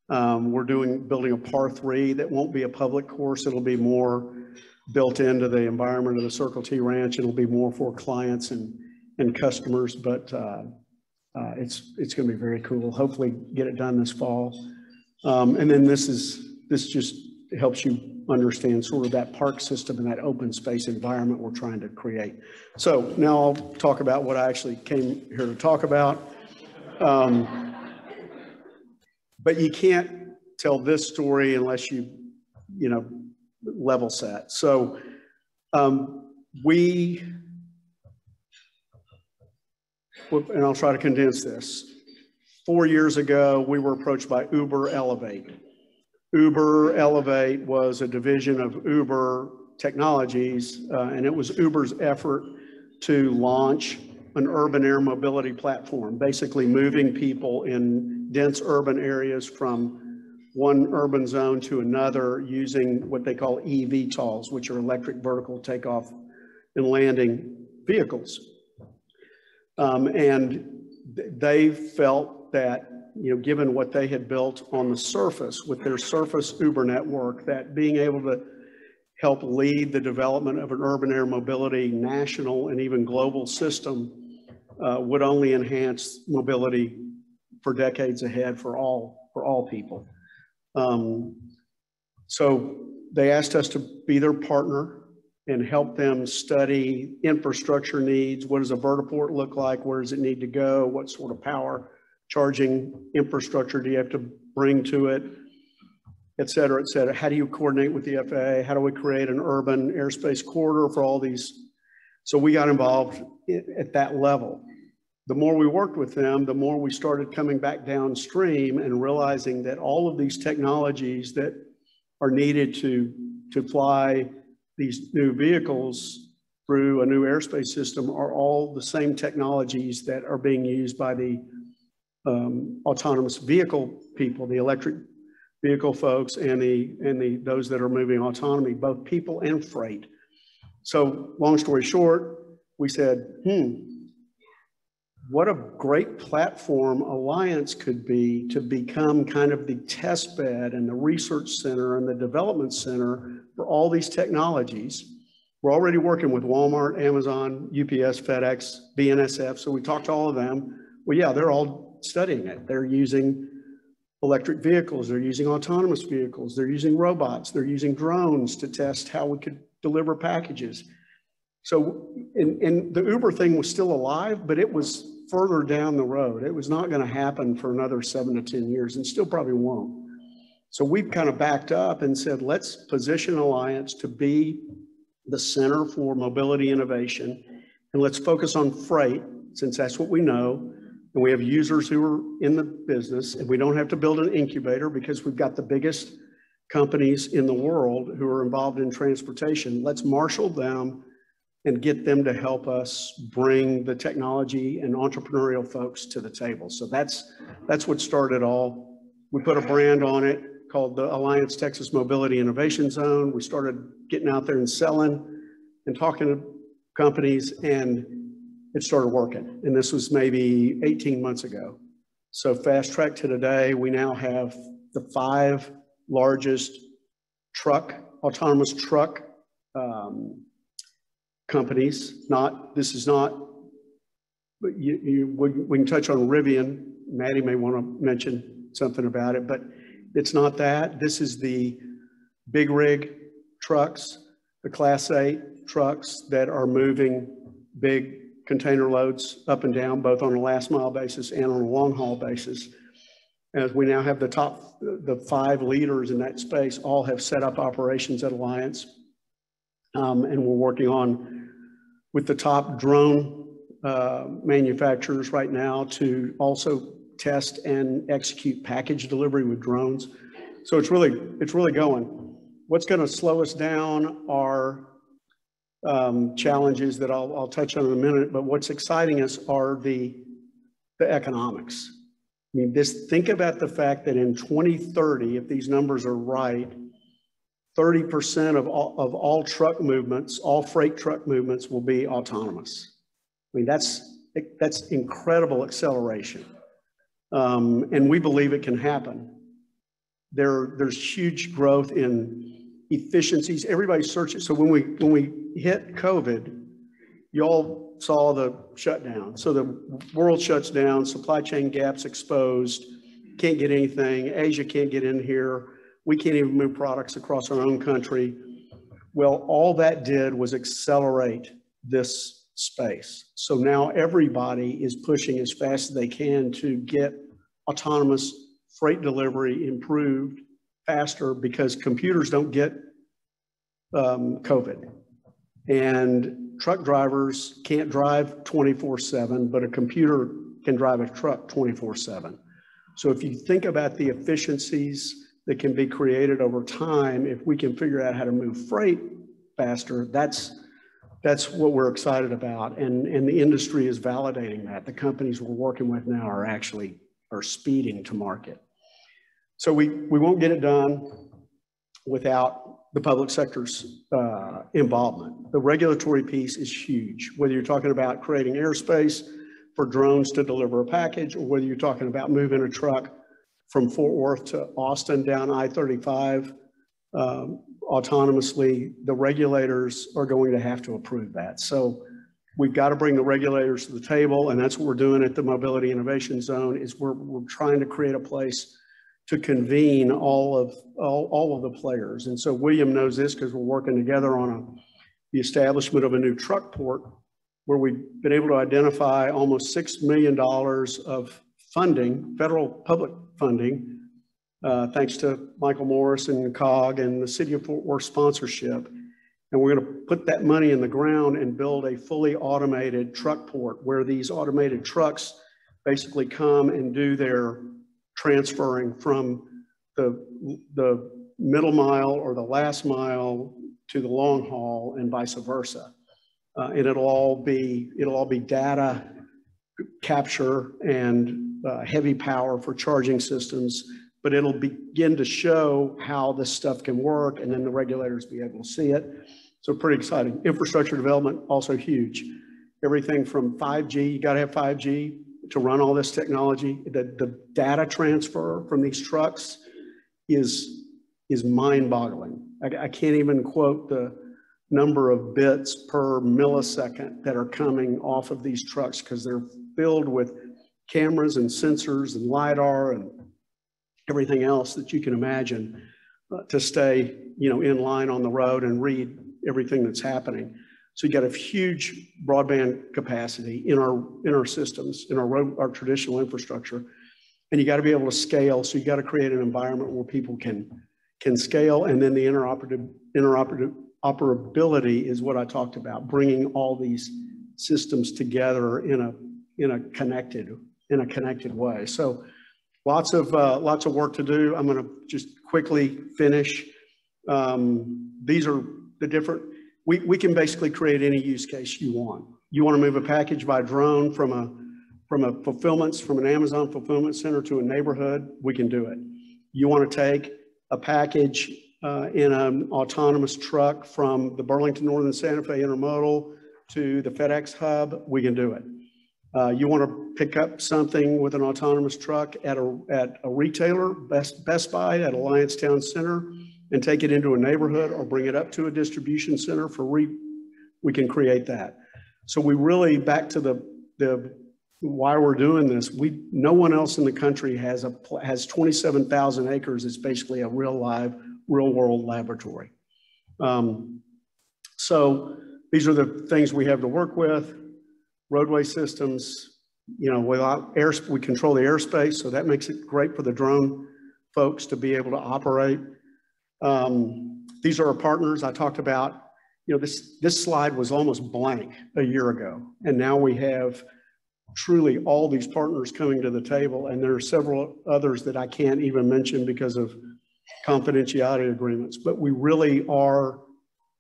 Um, we're doing, building a par three that won't be a public course. It'll be more built into the environment of the Circle T Ranch. It'll be more for clients and, and customers, but uh, uh, it's, it's going to be very cool. Hopefully get it done this fall. Um, and then this is, this just helps you understand sort of that park system and that open space environment we're trying to create. So now I'll talk about what I actually came here to talk about. Um, but you can't tell this story unless you, you know, level set. So um, we, and I'll try to condense this. Four years ago, we were approached by Uber Elevate. Uber Elevate was a division of Uber Technologies, uh, and it was Uber's effort to launch an urban air mobility platform, basically moving people in dense urban areas from one urban zone to another using what they call eVTOLs, which are electric vertical takeoff and landing vehicles. Um, and they felt that you know, given what they had built on the surface with their surface Uber network, that being able to help lead the development of an urban air mobility national and even global system uh, would only enhance mobility for decades ahead for all, for all people. Um, so they asked us to be their partner and help them study infrastructure needs. What does a vertiport look like? Where does it need to go? What sort of power charging infrastructure do you have to bring to it, et cetera, et cetera. How do you coordinate with the FAA? How do we create an urban airspace corridor for all these? So we got involved at that level. The more we worked with them, the more we started coming back downstream and realizing that all of these technologies that are needed to, to fly these new vehicles through a new airspace system are all the same technologies that are being used by the um, autonomous vehicle people, the electric vehicle folks and the, and the, those that are moving autonomy, both people and freight. So long story short, we said, hmm, what a great platform Alliance could be to become kind of the test bed and the research center and the development center for all these technologies. We're already working with Walmart, Amazon, UPS, FedEx, BNSF. So we talked to all of them. Well, yeah, they're all studying it. They're using electric vehicles. They're using autonomous vehicles. They're using robots. They're using drones to test how we could deliver packages. So, and, and the Uber thing was still alive, but it was further down the road. It was not going to happen for another seven to 10 years and still probably won't. So we've kind of backed up and said, let's position Alliance to be the center for mobility innovation. And let's focus on freight, since that's what we know. And we have users who are in the business, and we don't have to build an incubator because we've got the biggest companies in the world who are involved in transportation. Let's marshal them and get them to help us bring the technology and entrepreneurial folks to the table. So that's, that's what started all. We put a brand on it called the Alliance Texas Mobility Innovation Zone. We started getting out there and selling and talking to companies and it started working. And this was maybe 18 months ago. So fast track to today, we now have the five largest truck, autonomous truck um, companies. Not, this is not, you, you, we, we can touch on Rivian. Mattie may want to mention something about it, but it's not that. This is the big rig trucks, the Class 8 trucks that are moving big container loads up and down, both on a last mile basis and on a long haul basis. As we now have the top, the five leaders in that space all have set up operations at Alliance. Um, and we're working on with the top drone uh, manufacturers right now to also test and execute package delivery with drones. So it's really, it's really going. What's going to slow us down are um, challenges that I'll, I'll touch on in a minute, but what's exciting us are the, the economics. I mean, this, think about the fact that in 2030, if these numbers are right, 30% of all, of all truck movements, all freight truck movements will be autonomous. I mean, that's, that's incredible acceleration. Um, and we believe it can happen. There, there's huge growth in efficiencies. Everybody searching. So when we, when we hit COVID, you all saw the shutdown. So the world shuts down, supply chain gaps exposed, can't get anything. Asia can't get in here. We can't even move products across our own country. Well, all that did was accelerate this space. So now everybody is pushing as fast as they can to get autonomous freight delivery improved faster because computers don't get um, COVID. And truck drivers can't drive 24 7, but a computer can drive a truck 24 7. So if you think about the efficiencies that can be created over time, if we can figure out how to move freight faster, that's that's what we're excited about. And, and the industry is validating that. The companies we're working with now are actually are speeding to market. So we, we won't get it done without the public sector's uh, involvement. The regulatory piece is huge, whether you're talking about creating airspace for drones to deliver a package, or whether you're talking about moving a truck from Fort Worth to Austin down I-35 um, autonomously, the regulators are going to have to approve that. So we've got to bring the regulators to the table, and that's what we're doing at the Mobility Innovation Zone, is we're, we're trying to create a place to convene all of all, all of the players. And so William knows this because we're working together on a, the establishment of a new truck port where we've been able to identify almost $6 million of funding, federal public funding, uh, thanks to Michael Morris and COG and the City of Fort Worth sponsorship. And we're going to put that money in the ground and build a fully automated truck port where these automated trucks basically come and do their transferring from the, the middle mile or the last mile to the long haul and vice versa. Uh, and it'll all be it'll all be data capture and uh, heavy power for charging systems, but it'll begin to show how this stuff can work, and then the regulators be able to see it. So pretty exciting. Infrastructure development also huge. Everything from 5G, you got to have 5G to run all this technology. The, the data transfer from these trucks is, is mind-boggling. I, I can't even quote the number of bits per millisecond that are coming off of these trucks because they're filled with cameras and sensors and LiDAR and everything else that you can imagine uh, to stay, you know, in line on the road and read everything that's happening. So you got a huge broadband capacity in our in our systems, in our our traditional infrastructure, and you got to be able to scale. So you got to create an environment where people can can scale, and then the interoperative interoperative operability is what I talked about, bringing all these systems together in a in a connected in a connected way. So lots of uh, lots of work to do. I'm going to just quickly finish. Um, these are the different we, we can basically create any use case you want. You want to move a package by drone from a, from a fulfillment, from an Amazon fulfillment center to a neighborhood, we can do it. You want to take a package uh, in an autonomous truck from the Burlington Northern Santa Fe Intermodal to the FedEx hub, we can do it. Uh, You want to pick up something with an autonomous truck at a, at a retailer, Best, Best Buy at Alliance Town Center, and take it into a neighborhood or bring it up to a distribution center for re, we can create that. So we really, back to the, the, why we're doing this, we, no one else in the country has a, has 27,000 acres. It's basically a real live, real world laboratory. Um, So these are the things we have to work with. Roadway systems, you know, without air, we control the airspace, so that makes it great for the drone folks to be able to operate. Um, These are our partners I talked about. You know, this, this slide was almost blank a year ago, and now we have truly all these partners coming to the table, and there are several others that I can't even mention because of confidentiality agreements, but we really are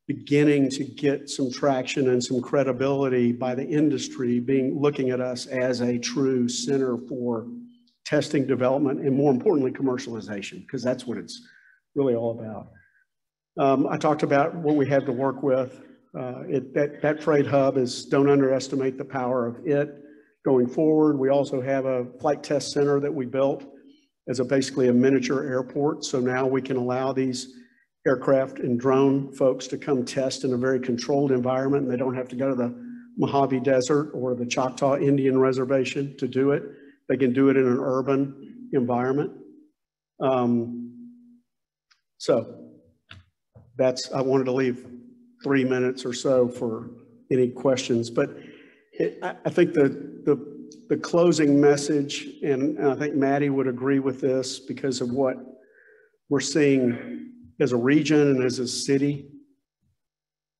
beginning to get some traction and some credibility by the industry being, looking at us as a true center for testing, development, and more importantly, commercialization, because that's what it's really all about. Um, I talked about what we have to work with. Uh, it, that, that freight hub is, don't underestimate the power of it going forward. We also have a flight test center that we built as a basically a miniature airport. So now we can allow these aircraft and drone folks to come test in a very controlled environment. And they don't have to go to the Mojave Desert or the Choctaw Indian Reservation to do it. They can do it in an urban environment. Um, so that's, I wanted to leave three minutes or so for any questions, but it, I, I think the, the, the closing message, and, and I think Mattie would agree with this because of what we're seeing as a region and as a city.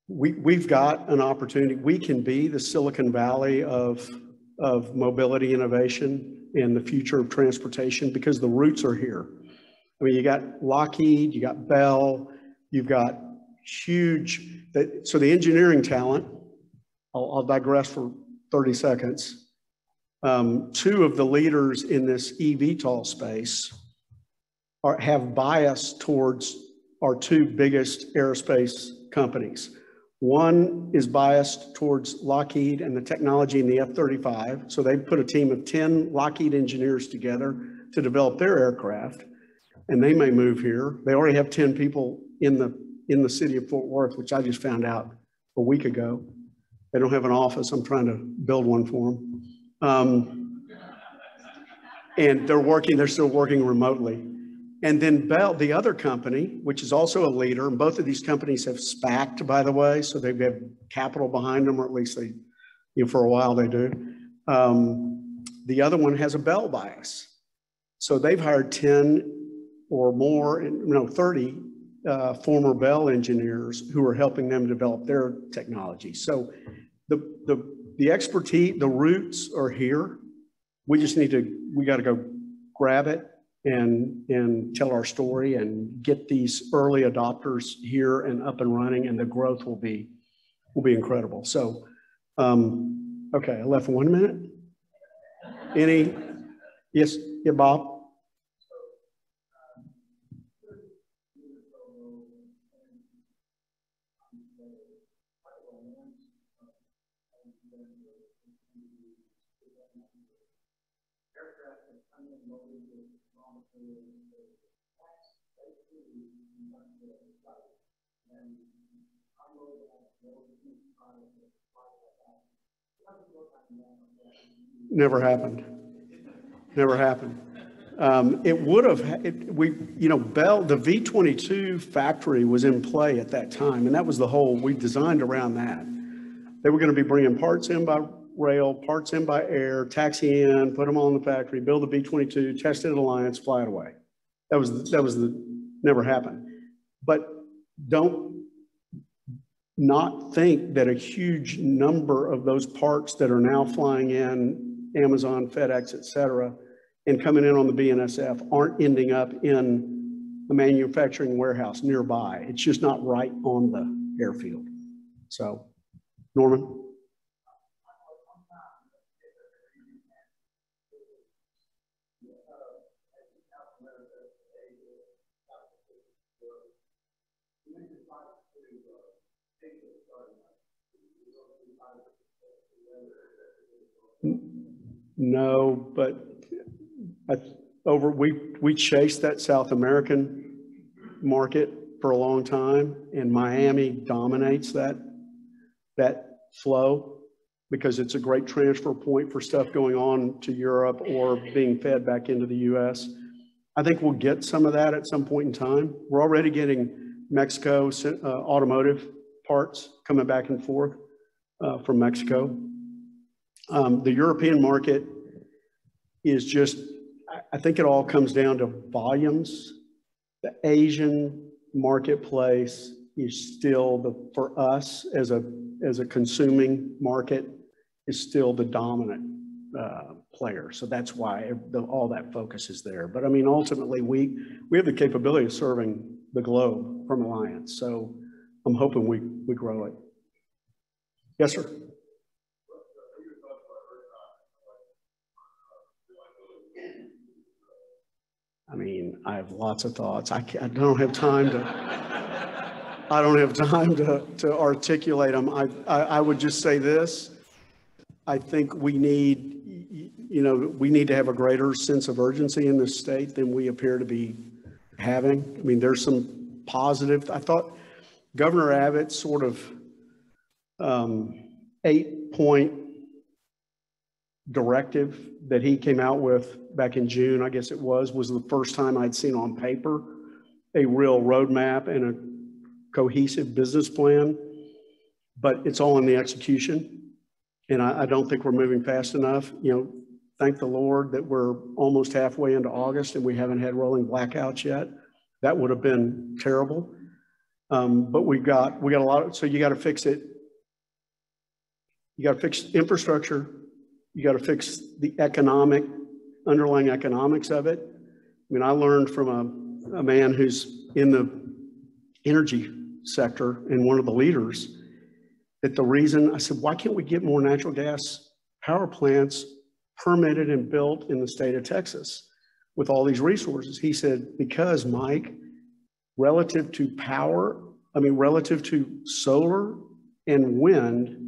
We, we've got an opportunity. We can be the Silicon Valley of, of mobility innovation and the future of transportation because the roots are here. I mean, you got Lockheed, you got Bell, you've got huge, that, so the engineering talent, I'll, I'll digress for 30 seconds. Um, two of the leaders in this eVTOL space are, have bias towards our two biggest aerospace companies. One is biased towards Lockheed and the technology in the F-35. So they put a team of 10 Lockheed engineers together to develop their aircraft. And they may move here. They already have 10 people in the, in the city of Fort Worth, which I just found out a week ago. They don't have an office. I'm trying to build one for them. Um, and they're working, they're still working remotely. And then Bell, the other company, which is also a leader, and both of these companies have SPACed, by the way, so they've got capital behind them, or at least they, you know, for a while they do. Um, the other one has a Bell bias. So they've hired 10 or more, no, 30 uh, former Bell engineers who are helping them develop their technology. So the, the, the expertise, the roots are here. We just need to, we got to go grab it and, and tell our story and get these early adopters here and up and running and the growth will be, will be incredible. So, um, okay, I left one minute. Any, yes, yeah, Bob? Never happened. Never happened. Um, it would have, it, we, you know, Bell, the V-22 factory was in play at that time, and that was the whole, we designed around that. They were going to be bringing parts in by rail, parts in by air, taxi in, put them all in the factory, build the V-22, test it at Alliance, fly it away. That was, that was the, never happened. But don't not think that a huge number of those parts that are now flying in, Amazon, FedEx, et cetera, and coming in on the BNSF aren't ending up in a manufacturing warehouse nearby. It's just not right on the airfield. So, Norman? No, but I, over, we, we chased that South American market for a long time, and Miami dominates that, that flow because it's a great transfer point for stuff going on to Europe or being fed back into the US. I think we'll get some of that at some point in time. We're already getting Mexico uh, automotive parts coming back and forth uh, from Mexico. Um, the European market is just, I- think it all comes down to volumes. The Asian marketplace is still the, for us as a, as a consuming market, is still the dominant uh, player. So that's why the- all that focus is there. But I mean, ultimately, we, we have the capability of serving the globe from Alliance. So I'm hoping we, we grow it. Yes, sir. I mean, I have lots of thoughts. I I don't have time to, I don't have time to, to articulate them. I, I, I would just say this. I think we need, you know, we need to have a greater sense of urgency in this state than we appear to be having. I mean, there's some positive, I thought Governor Abbott sort of um, eight-point directive that he came out with back in June, I guess it was, was the first time I'd seen on paper a real roadmap and a cohesive business plan, but it's all in the execution. And I, I don't think we're moving fast enough. You know, thank the Lord that we're almost halfway into August and we haven't had rolling blackouts yet. That would have been terrible. Um, but we've got, we got a lot, of so you got to fix it. You got to fix infrastructure. You got to fix the economic, underlying economics of it. I mean, I learned from a, a man who's in the energy sector and one of the leaders that the reason, I said, why can't we get more natural gas power plants permitted and built in the state of Texas with all these resources? He said, because Mike, relative to power, I mean, relative to solar and wind,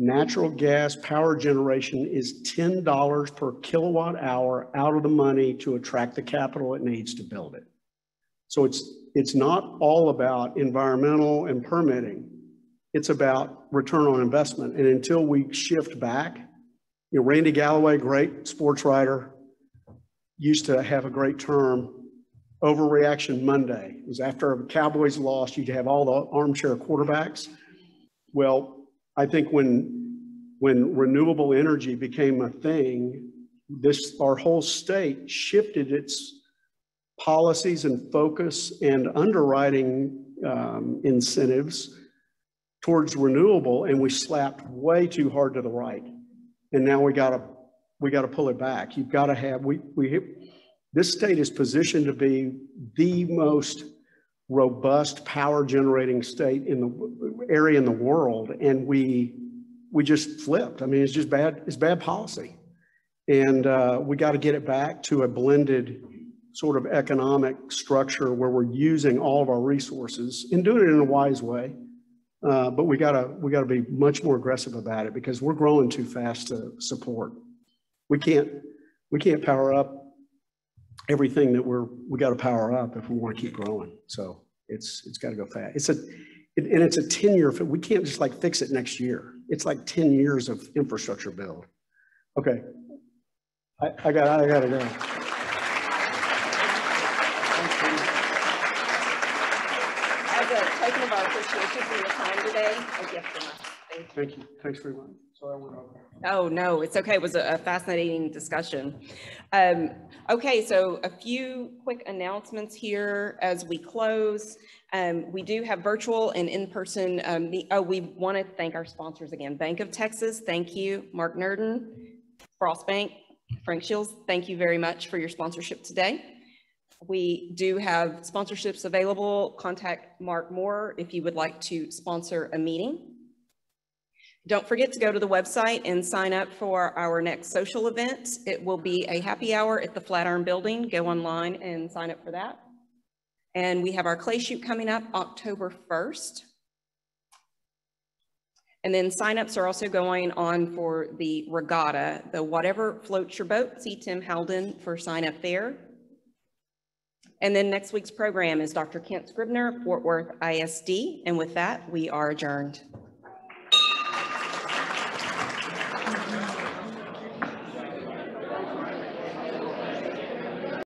natural gas power generation is $10 per kilowatt hour out of the money to attract the capital it needs to build it. So it's, it's not all about environmental and permitting. It's about return on investment. And until we shift back, you know, Randy Galloway, great sports writer, used to have a great term, overreaction Monday. It was after a Cowboys lost, you'd have all the armchair quarterbacks. Well, I think when, when renewable energy became a thing, this, our whole state shifted its policies and focus and underwriting um, incentives towards renewable, and we slapped way too hard to the right. And now we gotta, we gotta pull it back. You've gotta have, we, we, this state is positioned to be the most robust power generating state in the area in the world. And we, we just flipped. I mean, it's just bad, it's bad policy. And uh, we got to get it back to a blended sort of economic structure where we're using all of our resources and doing it in a wise way. Uh, but we gotta, we gotta be much more aggressive about it because we're growing too fast to support. We can't, we can't power up everything that we're, we gotta power up if we want to keep growing. So it's, it's gotta go fast. It's a, it- and it's a 10 year, we can't just like fix it next year. It's like 10 years of infrastructure build. Okay. I, I got, I gotta go. As a token of our appreciation for your time today, a gift from us. Thank you. Thank you. Thanks very much. I went over. Oh, no, it's okay. It was a a fascinating discussion. Um, Okay, so a few quick announcements here as we close. Um, We do have virtual and in-person, um, oh, we want to thank our sponsors again. Bank of Texas, thank you. Mark Nerden, Frost Bank, Frank Shields, thank you very much for your sponsorship today. We do have sponsorships available. Contact Mark Moore if you would like to sponsor a meeting. Don't forget to go to the website and sign up for our next social event. It will be a happy hour at the Flatiron Building. Go online and sign up for that. And we have our clay shoot coming up October 1st. And then signups are also going on for the regatta, the whatever floats your boat. See Tim Halden for sign up there. And then next week's program is Dr. Kent Scribner, Fort Worth ISD. And with that, we are adjourned.